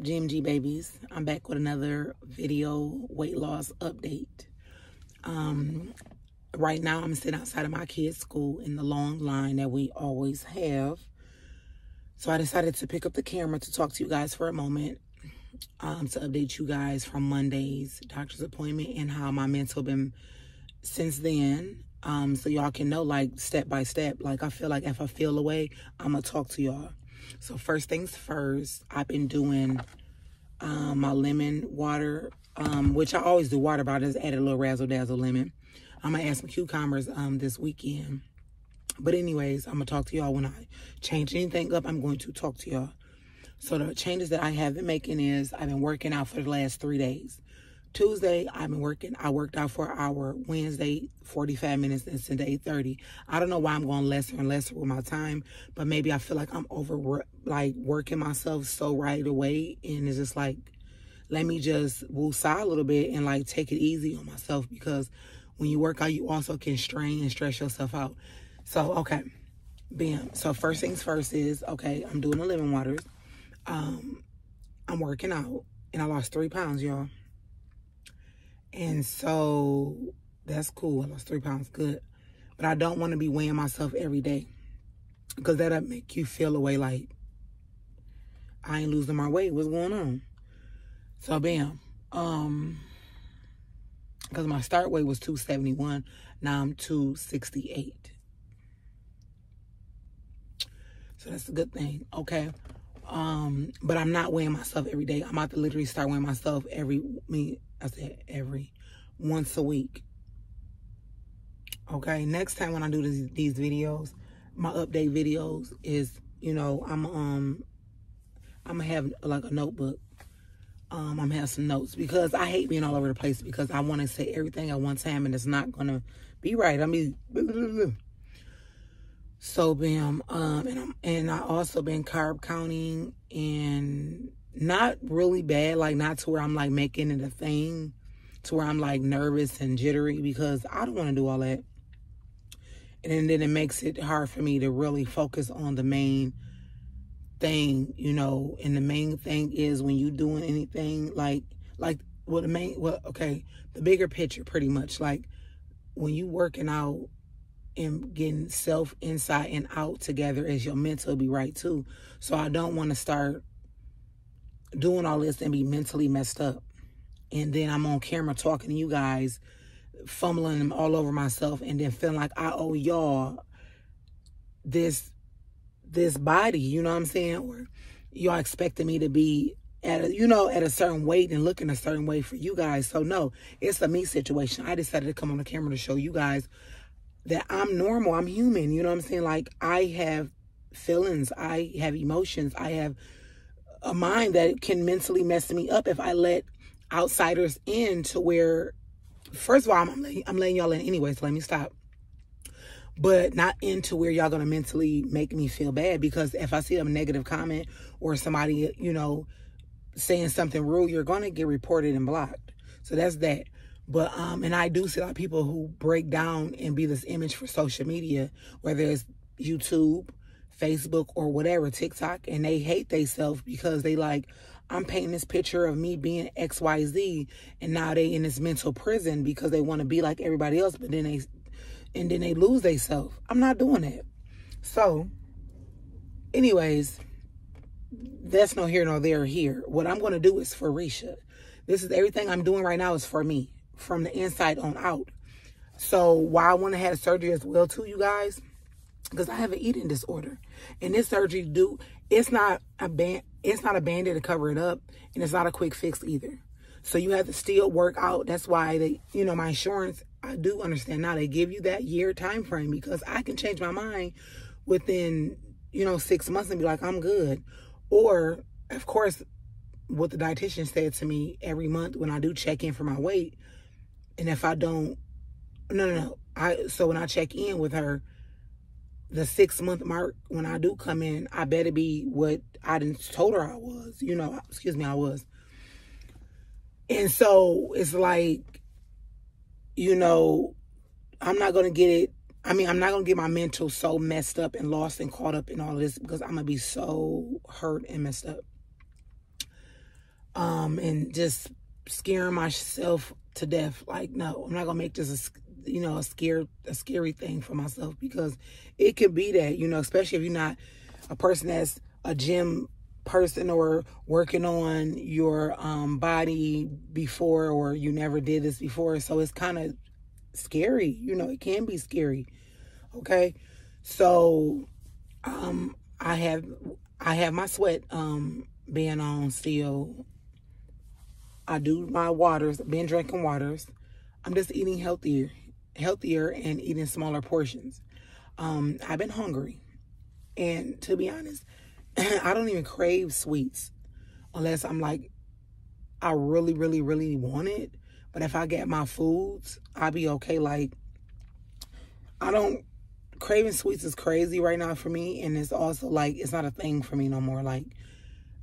Up, GMG babies? I'm back with another video weight loss update. Um, right now, I'm sitting outside of my kids' school in the long line that we always have. So I decided to pick up the camera to talk to you guys for a moment, um, to update you guys from Monday's doctor's appointment and how my mental been since then. Um, so y'all can know like step by step. Like I feel like if I feel away, I'm gonna talk to y'all. So first things first, I've been doing um, my lemon water, um, which I always do water, but I just added a little razzle dazzle lemon. I'm gonna add some cucumbers um, this weekend. But anyways, I'm gonna talk to y'all when I change anything up. I'm going to talk to y'all. So the changes that I have been making is I've been working out for the last three days. Tuesday, I've been working. I worked out for an hour. Wednesday, 45 minutes, and today, 30. I don't know why I'm going lesser and lesser with my time, but maybe I feel like I'm over, like, working myself so right away. And it's just like, let me just woosah a little bit and, like, take it easy on myself because when you work out, you also can strain and stress yourself out. So, okay. Bam. So, first things first is, okay, I'm doing the lemon waters. Um, I'm working out, and I lost three pounds, y'all. And so that's cool. I lost three pounds. Good. But I don't want to be weighing myself every day. Because that'll make you feel away like I ain't losing my weight. What's going on? So bam. Um because my start weight was 271. Now I'm 268. So that's a good thing. Okay. Um, but I'm not weighing myself every day. I'm about to literally start weighing myself every me I said every once a week. Okay, next time when I do these, these videos, my update videos is, you know, I'm um I'm gonna have like a notebook. Um, I'm gonna have some notes because I hate being all over the place because I want to say everything at one time and it's not gonna be right. I mean, so bam, um, and I'm and I also been carb counting and not really bad, like not to where I'm like making it a thing, to where I'm like nervous and jittery because I don't want to do all that. And then it makes it hard for me to really focus on the main thing, you know. And the main thing is when you doing anything like like well the main well okay the bigger picture pretty much like when you working out and getting self inside and out together as your mental be right too. So I don't want to start doing all this and be mentally messed up. And then I'm on camera talking to you guys, fumbling them all over myself, and then feeling like I owe y'all this this body, you know what I'm saying? Or y'all expecting me to be at a, you know, at a certain weight and looking a certain way for you guys. So no, it's a me situation. I decided to come on the camera to show you guys that I'm normal. I'm human. You know what I'm saying? Like I have feelings. I have emotions. I have a mind that can mentally mess me up if I let outsiders in to where, first of all, I'm, letting, I'm letting y'all in anyway, so let me stop. But not into where y'all gonna mentally make me feel bad because if I see a negative comment or somebody, you know, saying something rude, you're gonna get reported and blocked. So that's that. But um, and I do see a lot of people who break down and be this image for social media, whether it's YouTube, Facebook or whatever, TikTok, and they hate themselves because they like, I'm painting this picture of me being XYZ and now they in this mental prison because they want to be like everybody else, but then they and then they lose themselves. I'm not doing that. So, anyways, that's no here nor there here. What I'm gonna do is for Risha. This is everything I'm doing right now is for me, from the inside on out. So why I want to have surgery as well too, you guys, because I have an eating disorder. And this surgery do it's not a band it's not a band-aid to cover it up and it's not a quick fix either. So you have to still work out. That's why they you know, my insurance, I do understand now they give you that year time frame because I can change my mind within, you know, six months and be like, I'm good. Or of course, what the dietitian said to me every month when I do check in for my weight, and if I don't no no no. I so when I check in with her, the six month mark when I do come in, I better be what I told her I was. You know, excuse me, I was. And so it's like, you know, I'm not gonna get it. I mean, I'm not gonna get my mental so messed up and lost and caught up in all of this because I'm gonna be so hurt and messed up. um, and just scaring myself to death. Like, no, I'm not gonna make this a you know a scare a scary thing for myself because it could be that you know, especially if you're not a person that's a gym person or working on your um, body before or you never did this before. So it's kind of scary. You know, it can be scary. Okay. So um I have I have my sweat um being on still. I do my waters, been drinking waters. I'm just eating healthier, healthier and eating smaller portions. Um, I've been hungry. And to be honest, I don't even crave sweets unless I'm like, I really, really, really want it. But if I get my foods, I'll be okay. Like, I don't, craving sweets is crazy right now for me. And it's also like, it's not a thing for me no more. Like,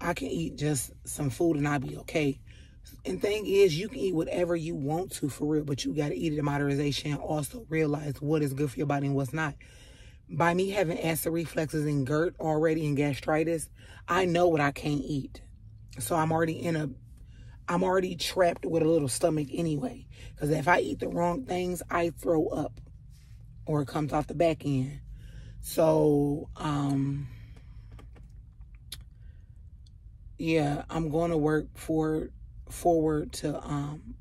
I can eat just some food and I'll be okay. And thing is, you can eat whatever you want to for real, but you got to eat it in moderation also realize what is good for your body and what's not by me having acid reflexes and GERD already and gastritis, I know what I can't eat. So I'm already in a, I'm already trapped with a little stomach anyway. Because if I eat the wrong things, I throw up or it comes off the back end. So, um, yeah, I'm going to work for forward to um,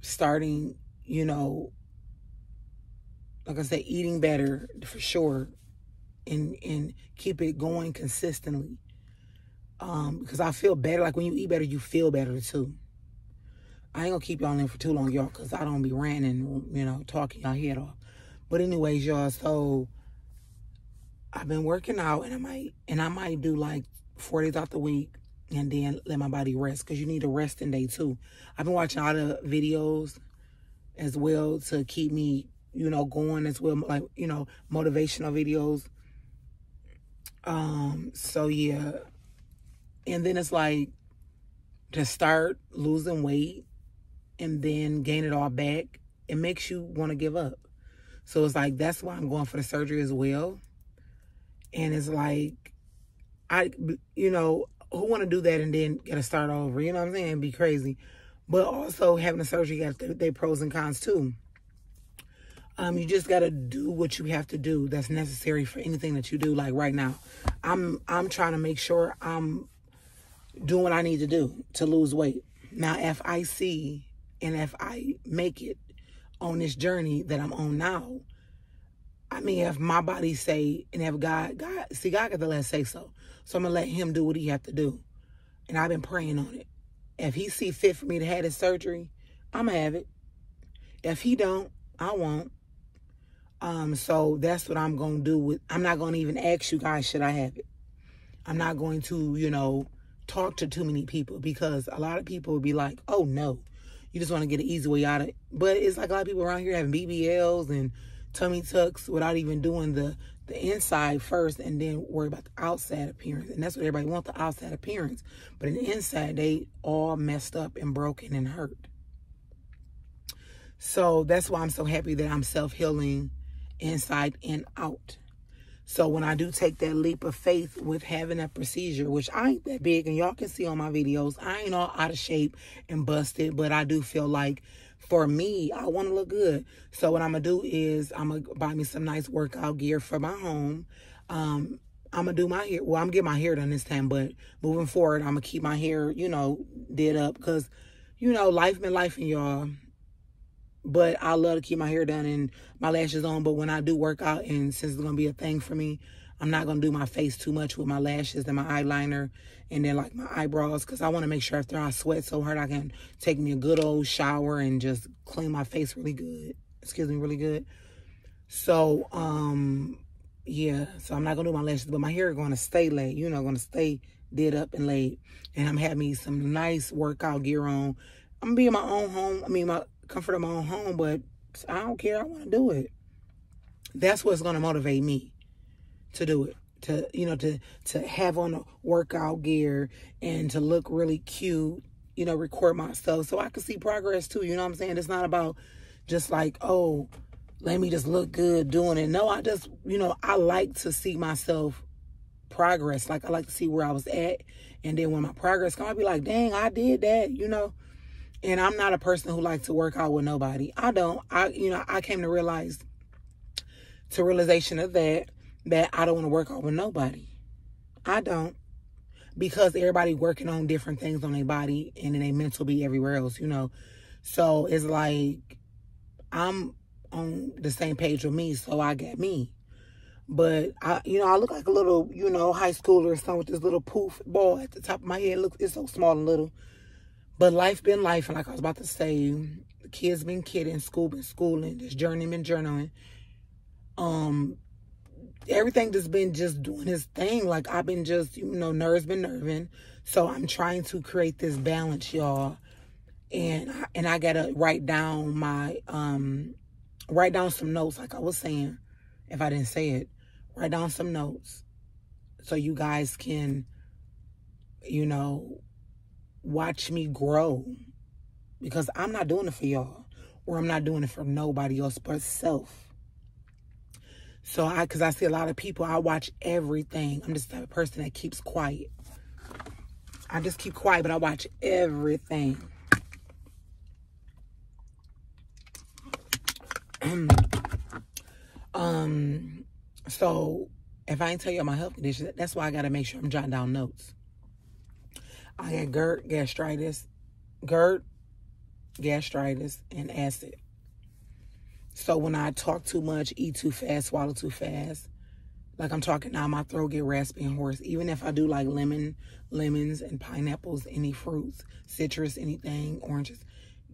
starting, you know, like I said, eating better for sure, and and keep it going consistently. Um, because I feel better. Like when you eat better, you feel better too. I ain't gonna keep y'all in for too long, y'all, because I don't be ranting, you know, talking y'all head off. But anyways, y'all, so I've been working out, and I might and I might do like four days out the week, and then let my body rest, because you need a resting day too. I've been watching all the videos as well to keep me you know, going as well, like, you know, motivational videos. Um, so yeah. And then it's like to start losing weight and then gain it all back, it makes you want to give up. So it's like that's why I'm going for the surgery as well. And it's like I you know, who want to do that and then get to start over, you know what I'm saying? Be crazy. But also having a surgery got their pros and cons too. Um, you just gotta do what you have to do that's necessary for anything that you do. Like right now, I'm I'm trying to make sure I'm doing what I need to do to lose weight. Now, if I see and if I make it on this journey that I'm on now, I mean, if my body say and if God, God, see, God got the last say so. So I'm gonna let Him do what He have to do, and I've been praying on it. If He see fit for me to have this surgery, I'm gonna have it. If He don't, I won't. Um, so that's what I'm going to do with, I'm not going to even ask you guys, should I have it? I'm not going to, you know, talk to too many people because a lot of people will be like, oh no, you just want to get an easy way out of it. But it's like a lot of people around here having BBLs and tummy tucks without even doing the, the inside first and then worry about the outside appearance. And that's what everybody wants, the outside appearance. But in the inside, they all messed up and broken and hurt. So that's why I'm so happy that I'm self-healing inside and out. So when I do take that leap of faith with having a procedure, which I ain't that big, and y'all can see on my videos, I ain't all out of shape and busted, but I do feel like for me, I want to look good. So what I'm gonna do is I'm gonna buy me some nice workout gear for my home. Um, I'm gonna do my hair. Well, I'm getting my hair done this time, but moving forward, I'm gonna keep my hair, you know, did up because, you know, life been life, and y'all. But I love to keep my hair done and my lashes on. But when I do work out, and since it's going to be a thing for me, I'm not going to do my face too much with my lashes and my eyeliner and then like my eyebrows because I want to make sure after I sweat so hard, I can take me a good old shower and just clean my face really good. Excuse me, really good. So, um, yeah, so I'm not going to do my lashes, but my hair going to stay laid, you know, going to stay did up and laid. And I'm having me some nice workout gear on. I'm going to be in my own home. I mean, my comfort of my own home, but I don't care. I want to do it. That's what's going to motivate me to do it. To you know, to to have on a workout gear and to look really cute. You know, record myself so I can see progress too. You know what I'm saying? It's not about just like oh, let me just look good doing it. No, I just you know I like to see myself progress. Like I like to see where I was at. And then when my progress come, I'll be like, dang, I did that, you know. And I'm not a person who likes to work out with nobody. I don't. I you know, I came to realize to realization of that that I don't want to work out with nobody. I don't. Because everybody working on different things on their body and then they mental be everywhere else, you know. So it's like I'm on the same page with me, so I got me. But I, you know, I look like a little, you know, high schooler or something with this little poof ball at the top of my head. Look, it's so small and little. But life been life, and like I was about to say, the kids been kidding, school been schooling, this journey been journaling. Um, everything just been just doing his thing. Like I've been just, you know, nerves been nerving. So I'm trying to create this balance, y'all. And I, and I gotta write down my um, write down some notes, like I was saying, if I didn't say it write down some notes so you guys can, you know, watch me grow. Because I'm not doing it for y'all, or I'm not doing it for nobody else but self. So I, because I see a lot of people, I watch everything. I'm just the person that keeps quiet. I just keep quiet, but I watch everything. um, so if I ain't tell you my health conditions, that's why I got to make sure I'm jotting down notes. I got GERD, gastritis, GERD, gastritis, and acid. So when I talk too much, eat too fast, swallow too fast, like I'm talking now, my throat get raspy and hoarse. Even if I do like lemon, lemons and pineapples, any fruits, citrus, anything, oranges,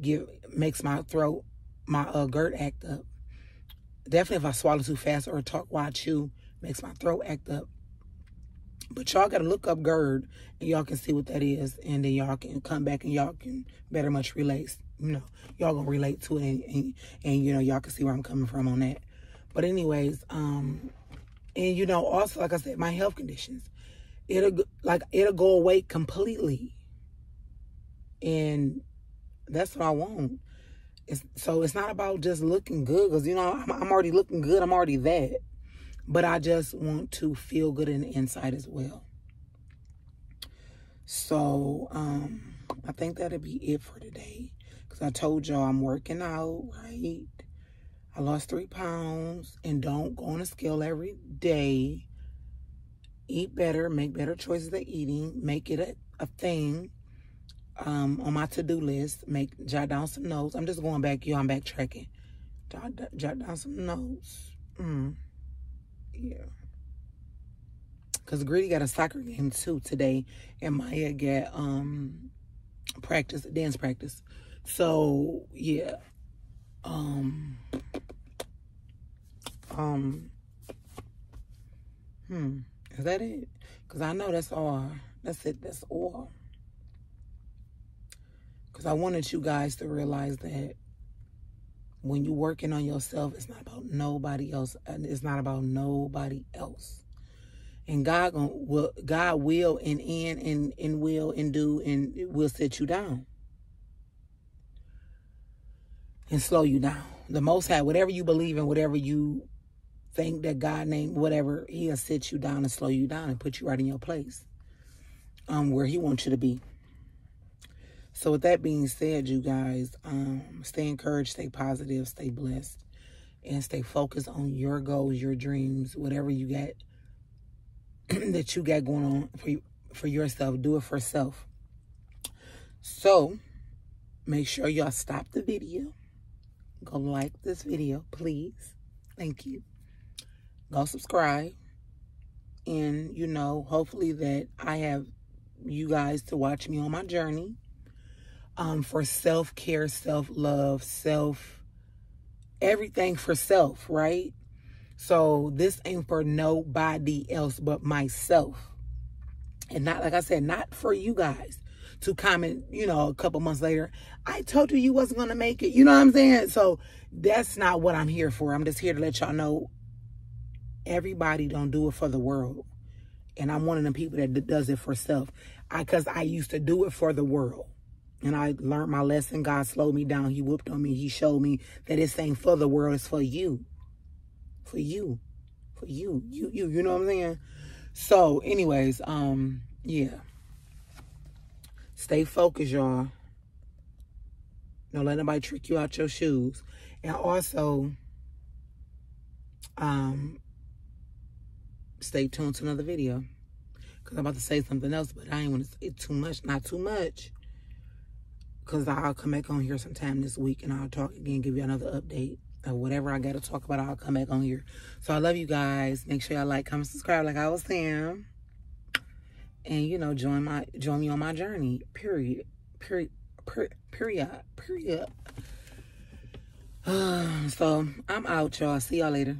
give makes my throat, my uh, GERD act up. Definitely if I swallow too fast or talk while I chew, makes my throat act up. But y'all got to look up GERD and y'all can see what that is. And then y'all can come back and y'all can better much relate. You know, y'all to relate to it and, and, and, you know, y'all can see where I'm coming from on that. But anyways, um, and you know, also, like I said, my health conditions, it'll, like, it'll go away completely. And that's what I want. It's, so it's not about just looking good because, you know, I'm, I'm already looking good. I'm already that. But I just want to feel good in the inside as well. So um, I think that'll be it for today. Because I told y'all I'm working out, right? I lost three pounds. And don't go on a scale every day. Eat better. Make better choices of eating. Make it a, a thing um, on my to-do list. Make jot down some notes. I'm just going back, you. I'm backtracking. Jot, jot down some notes. Mm. Yeah. Cause Greedy got a soccer game too today, and Maya got um practice, dance practice. So yeah. Um. Um. Hmm. Is that it? Cause I know that's all. That's it. That's all. Because I wanted you guys to realize that when you're working on yourself, it's not about nobody else. And it's not about nobody else. And God will, God will and in and, and will and do and will set you down. And slow you down. The most high, whatever you believe in, whatever you think that God named, whatever, he'll sit you down and slow you down and put you right in your place. Um, where he wants you to be. So with that being said, you guys, um, stay encouraged, stay positive, stay blessed, and stay focused on your goals, your dreams, whatever you got that you got going on for you, for yourself. Do it for self. So make sure y'all stop the video. Go like this video, please. Thank you. Go subscribe. And, you know, hopefully that I have you guys to watch me on my journey um, for self care, self love, self everything for self, right? So this ain't for nobody else but myself. And not, like I said, not for you guys to comment, you know, a couple months later, I told you you wasn't going to make it. You know what I'm saying? So that's not what I'm here for. I'm just here to let y'all know everybody don't do it for the world. And I'm one of them people that does it for self. I, Because I, used to do it for the world and I learned my lesson. God slowed me down. He whooped on me. He showed me that it's ain't for the world. It's for you. For you. For you. You, you, you know what I'm saying? So, anyways, um, yeah. Stay focused, y'all. Don't let nobody trick you out your shoes. And also, um, stay tuned to another video. Because I'm about to say something else, but I ain't want to say too much. Not too much. Because I'll come back on here sometime this week and I'll talk again, give you another update or whatever I got to talk about. I'll come back on here. So I love you guys. Make sure y'all like, comment, subscribe like I was saying. And, you know, join my join me on my journey. Period. Period. Per, period. Period. So I'm out, y'all. See y'all later.